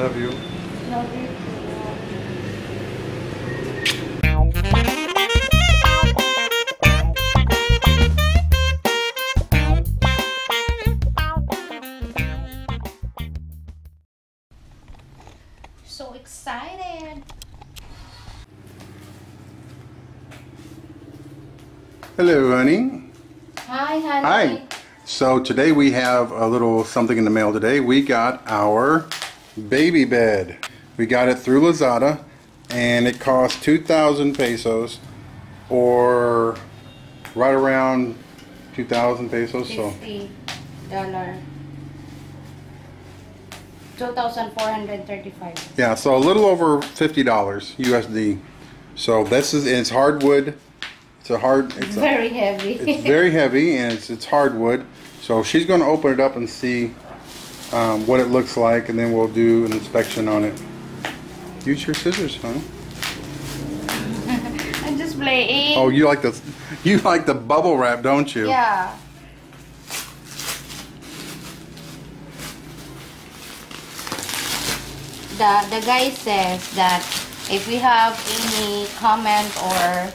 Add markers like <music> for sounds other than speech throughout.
Love you. Love you. So excited. Hello, honey. Hi, honey. Hi. So today we have a little something in the mail today. We got our baby bed. We got it through Lazada and it cost 2,000 pesos or right around 2,000 pesos. So dollar. Two thousand four hundred thirty-five. yeah, so a little over $50 USD. So this is it's hardwood. It's a hard it's a, Very heavy. it's very heavy and it's, it's hardwood. So she's going to open it up and see um, what it looks like, and then we'll do an inspection on it. Use your scissors, huh? <laughs> I'm just playing. Oh, you like the you like the bubble wrap, don't you? Yeah. The the guy says that if we have any comment or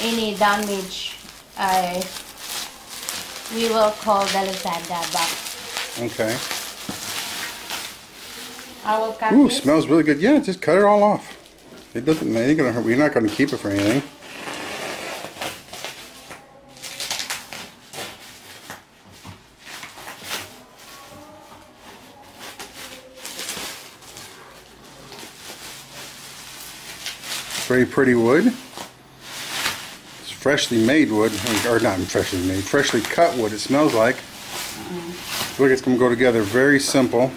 any damage, I we will call the Lazada back. Okay. I will cut Ooh, this. smells really good. Yeah, just cut it all off. It doesn't. It ain't gonna hurt. We're not gonna keep it for anything. Very pretty wood. It's freshly made wood, or not freshly made, freshly cut wood. It smells like. Look, it's gonna go together. Very simple.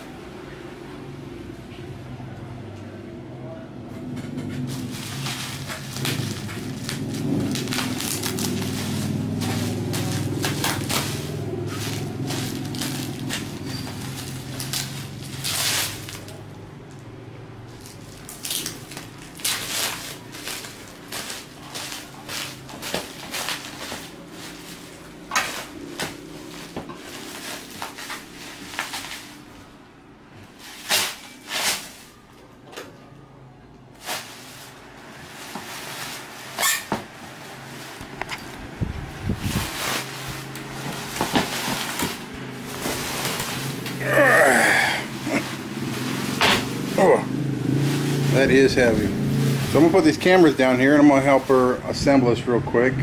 Oh, that is heavy. So I'm gonna put these cameras down here and I'm gonna help her assemble this real quick.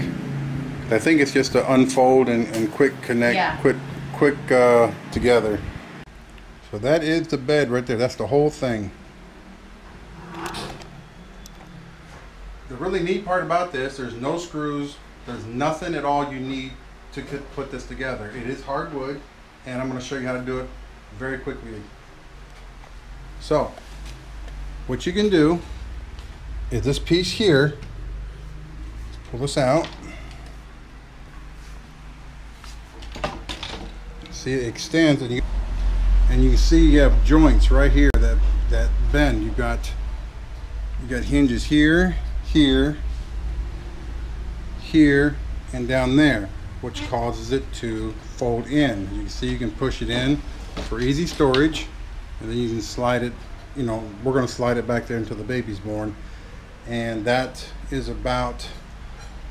I think it's just to unfold and, and quick connect, Yeah. quick, quick uh, together. So that is the bed right there. That's the whole thing. The really neat part about this, there's no screws. There's nothing at all you need to put this together. It is hardwood, and I'm going to show you how to do it very quickly. So, what you can do is this piece here, pull this out. See, it extends, and you and you can see you have joints right here that that bend. You got you got hinges here, here, here, and down there, which causes it to fold in. You can see you can push it in for easy storage, and then you can slide it. You know, we're going to slide it back there until the baby's born, and that is about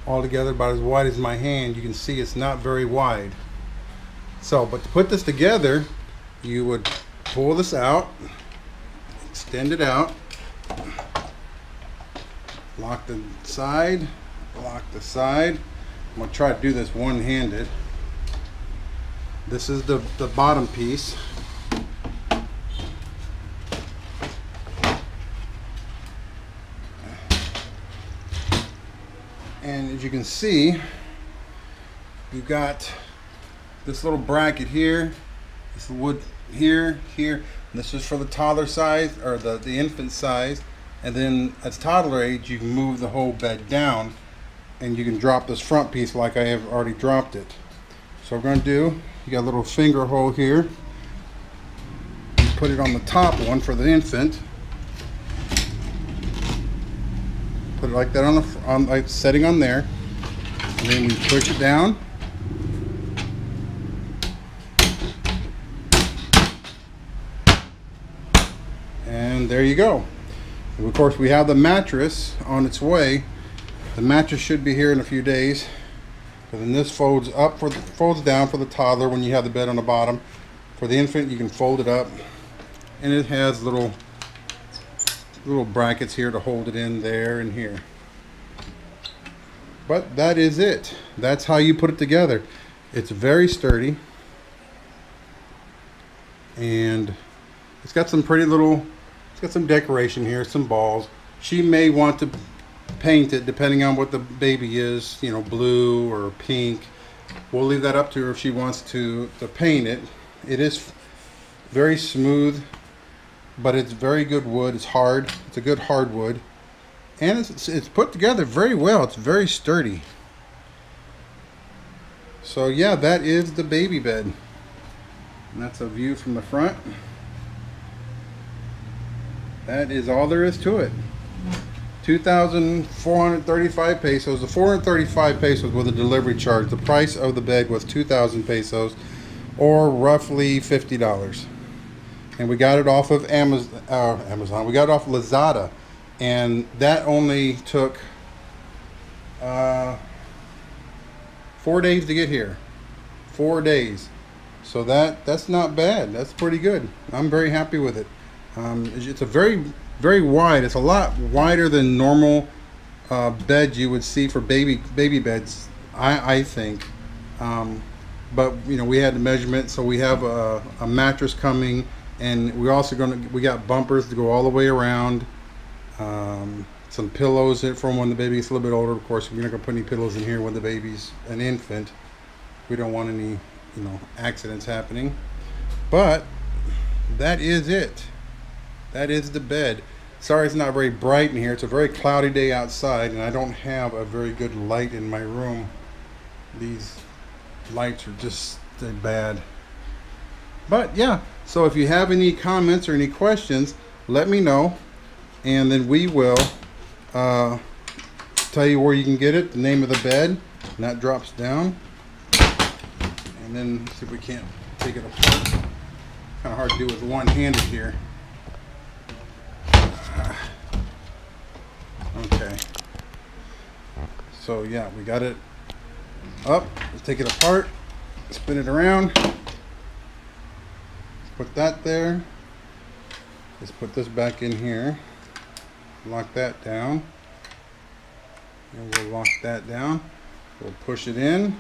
altogether about as wide as my hand. You can see it's not very wide. So, but to put this together, you would pull this out, extend it out, lock the side, lock the side. I'm gonna try to do this one-handed. This is the, the bottom piece. And as you can see, you've got this little bracket here, this wood here, here. This is for the toddler size or the, the infant size. And then at toddler age, you can move the whole bed down and you can drop this front piece like I have already dropped it. So we're gonna do, you got a little finger hole here. Put it on the top one for the infant. Put it like that on the, on, like setting on there. And then we push it down. And there you go. And of course, we have the mattress on its way. The mattress should be here in a few days. And then this folds up for the, folds down for the toddler when you have the bed on the bottom. For the infant, you can fold it up, and it has little little brackets here to hold it in there and here. But that is it. That's how you put it together. It's very sturdy, and it's got some pretty little. It's got some decoration here, some balls. She may want to paint it depending on what the baby is, you know, blue or pink. We'll leave that up to her if she wants to, to paint it. It is very smooth, but it's very good wood. It's hard. It's a good hardwood. And it's, it's put together very well. It's very sturdy. So yeah, that is the baby bed. And that's a view from the front. That is all there is to it. 2,435 pesos. The 435 pesos with a delivery charge. The price of the bed was 2,000 pesos or roughly $50. And we got it off of Amazon, uh, Amazon. We got it off Lazada. And that only took uh, four days to get here. Four days. So that that's not bad. That's pretty good. I'm very happy with it. Um, it's a very very wide. It's a lot wider than normal uh, beds you would see for baby baby beds. I I think. Um, but you know we had the measurement, so we have a, a mattress coming, and we're also gonna we got bumpers to go all the way around. Um, some pillows from when the baby's a little bit older. Of course, we're not gonna put any pillows in here when the baby's an infant. We don't want any you know accidents happening. But that is it. That is the bed. Sorry it's not very bright in here. It's a very cloudy day outside and I don't have a very good light in my room. These lights are just bad. But yeah, so if you have any comments or any questions, let me know. And then we will uh, tell you where you can get it, the name of the bed, and that drops down. And then see if we can't take it apart. Kind of hard to do with one-handed here. Okay. So yeah, we got it up. Let's take it apart, spin it around. Put that there. Let's put this back in here. Lock that down. And we'll lock that down. We'll push it in.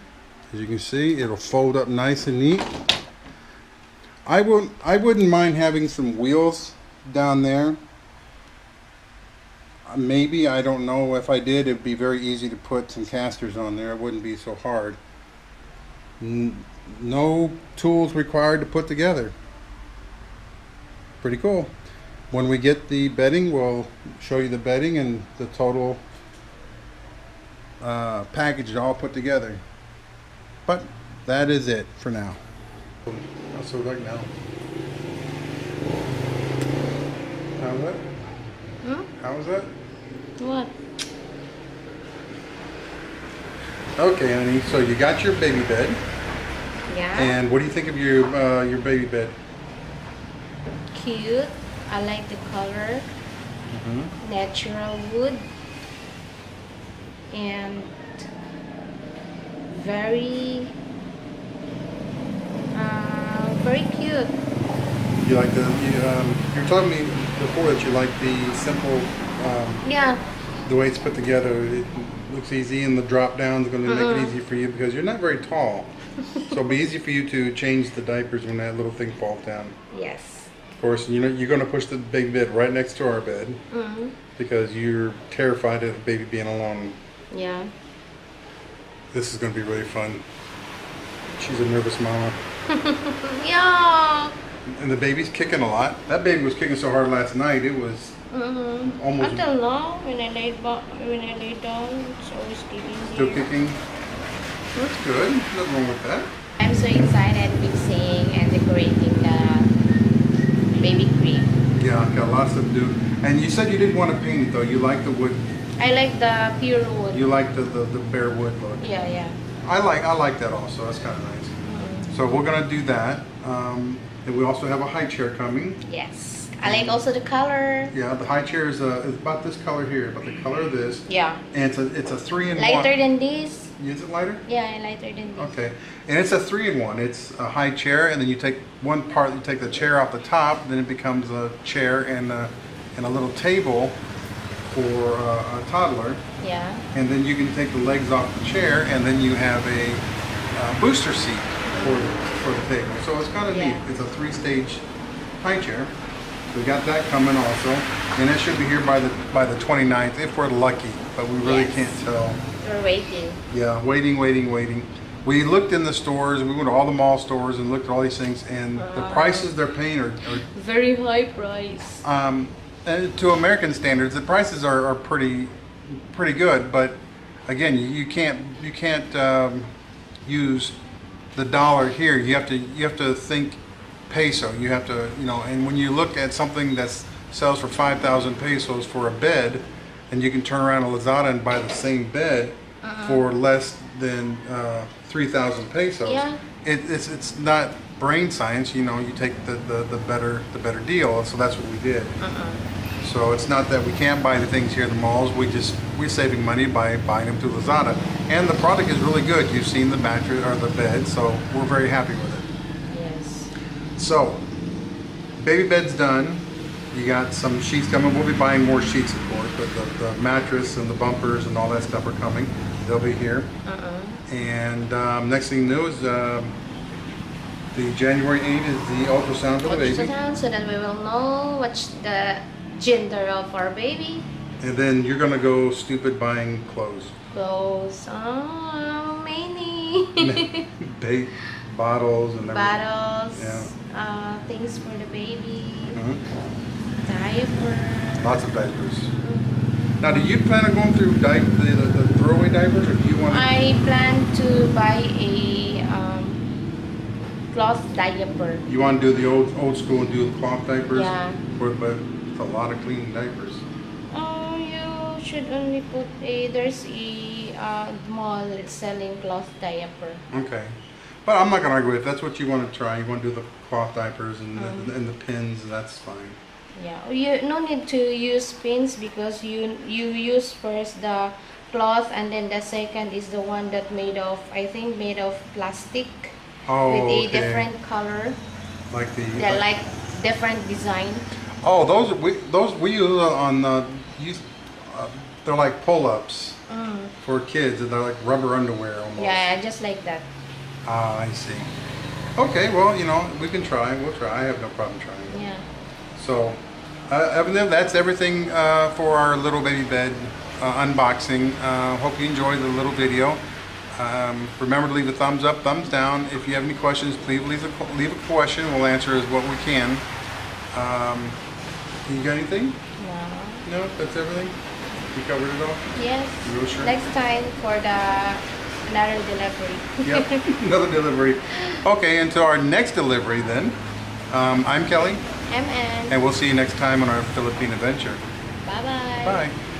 As you can see, it'll fold up nice and neat. I wouldn't I wouldn't mind having some wheels down there uh, maybe I don't know if I did it'd be very easy to put some casters on there it wouldn't be so hard no tools required to put together pretty cool when we get the bedding we'll show you the bedding and the total uh, package all put together but that is it for now so right now how's that Hmm? how was that What? Okay, honey. So you got your baby bed, Yeah. and what do you think of your uh, your baby bed? Cute. I like the color. Natural wood. And very, uh, very cute. You like the you, um, you were telling me before that you like the simple um, Yeah. the way it's put together. It looks easy, and the drop down is going to make it easy for you because you're not very tall. so it'll be easy for you to change the diapers when that little thing falls down. <laughs> Yes. Of course, you know you're going to push the baby bed right next to our bed Mm-hmm. because you're terrified of the baby being alone. Yeah. This is going to be really fun. She's a nervous mama. <laughs> Yeah. And the baby's kicking a lot. That baby was kicking so hard last night, it was Mm-hmm. Almost- Until now, when I lay bo- when I lay down, it's always kicking still here. kicking. That's good. Nothing wrong with that. I'm so excited fixing and decorating the baby crib. Yeah, got lots to do. And you said you didn't want to paint it though. You like the wood. I like the pure wood. You like the, the, the bare wood look. yeah, yeah. I like I like that also. That's kind of nice. So we're gonna do that. Um, and we also have a high chair coming. Yes. I like also the color. Yeah, the high chair is, uh, is about this color here, about the color of this. Yeah. And it's a, it's a three in Lighter one. than this. Is it lighter? Yeah, lighter than this. Okay. And it's a three in one. It's a high chair, and then you take one part, you take the chair off the top, then it becomes a chair and a, and a little table for uh, a toddler. Yeah. And then you can take the legs off the chair, and then you have a uh, booster seat for, for the table. So it's kind of Yeah. neat. It's a three-stage high chair. We got that coming also, and it should be here by the by the 29th if we're lucky. But we really Yes. can't tell. We're waiting. Yeah, waiting, waiting, waiting. We looked in the stores. We went to all the mall stores and looked at all these things, and the prices they're paying are, Very high price. um, to American standards, the prices are, are pretty pretty good. But again, you, you can't you can't um, use the dollar here. You have to you have to think peso. You have to you know. And when you look at something that sells for five thousand pesos for a bed, and you can turn around to Lazada and buy the same bed for less than uh, three thousand pesos. Yeah. It, it's it's not brain science. You know, you take the, the, the better the better deal. So that's what we did. So it's not that we can't buy the things here at the malls. We just we're saving money by buying them through Lazada, and the product is really good. You've seen the mattress or the bed, so we're very happy with it. Yes. So, baby bed's done. You got some sheets coming. We'll be buying more sheets, of course, but the, the mattress and the bumpers and all that stuff are coming. They'll be here. Uh-uh. And um, next thing new is um, the January 8th is the ultrasound for the baby. Ultrasound so that we will know what's the gender of our baby. And then you're gonna go stupid buying clothes. Clothes. Oh, <laughs> many. <laughs> Bait, bottles and everything. Bottles. Yeah. Uh, things for the baby. Mhm. Diaper. Lots of diapers. Now, do you plan on going through di- the, the, the throwaway diapers, or do you want to? I plan to buy a um, cloth diaper. You want to do the old old school and do the cloth diapers? Yeah. Or- But it's a lot of clean diapers. Oh, you should only put a. There's a uh, mall selling cloth diaper. Okay. But I'm not gonna argue with it. That's what you want to try. You want to do the cloth diapers and the, and the pins. That's fine. Yeah, you no need to use pins because you you use first the cloth and then the second is the one that made of I think made of plastic Oh, with a okay. different color. Like the. They're like different design. Oh, those we those we use on the use. Uh, they're like pull-ups Mm. for kids, and they're like rubber underwear almost. Yeah, I just like that. Ah, I see. Okay, well, you know, we can try. We'll try. I have no problem trying. Yeah. So, uh, Evan, that's everything uh, for our little baby bed uh, unboxing. Uh, hope you enjoyed the little video. Um, remember to leave a thumbs up, thumbs down. If you have any questions, please leave a, leave a question. We'll answer as what we can. Um, you got anything? No. No, that's everything. We covered it all. Yes. Real sure? Next time for the another delivery. Yep, <laughs> another delivery. Okay, until our next delivery then. Um, I'm Kelly, MN. and we'll see you next time on our Philippine adventure. Bye bye. Bye.